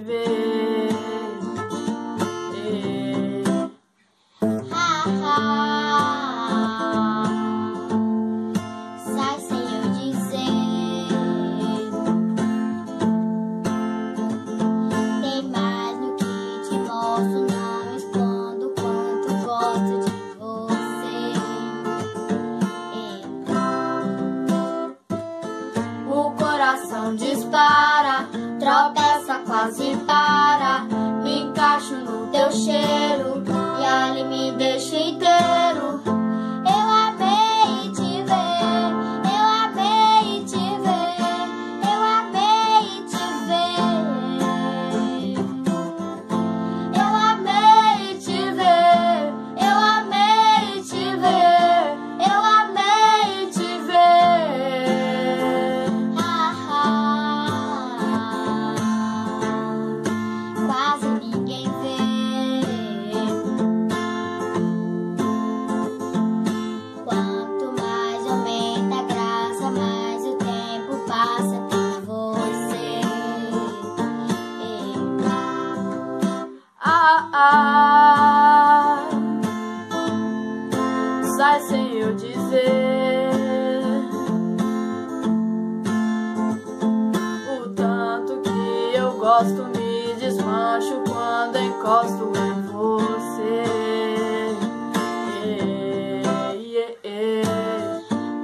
ver. Ha, ha. Sai sem eu dizer. Tem mais no que te mostro, não escondo quanto gosto de você. O coração dispara, tropeça, quase para. Me encaixo no teu cheiro E ali me deixa inteiro. Ah, sai sem eu dizer o tanto que eu gosto, me desmancho quando encosto em você.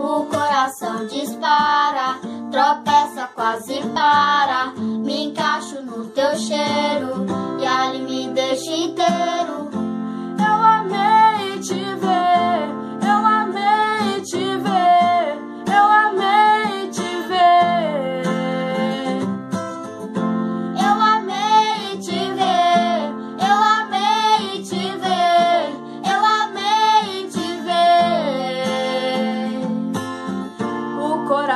O coração dispara, tropeça, quase para. Me encaixo no teu cheiro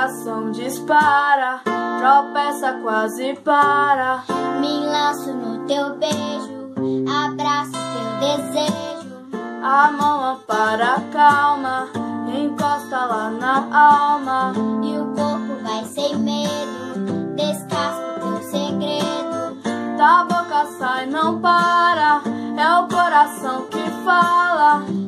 coração dispara, tropeça, quase para. Me enlaço no teu beijo, abraço teu desejo. A mão ampara, calma, encosta lá na alma. E o corpo vai sem medo, descasca o teu segredo. Da boca sai, não para, é o coração que fala.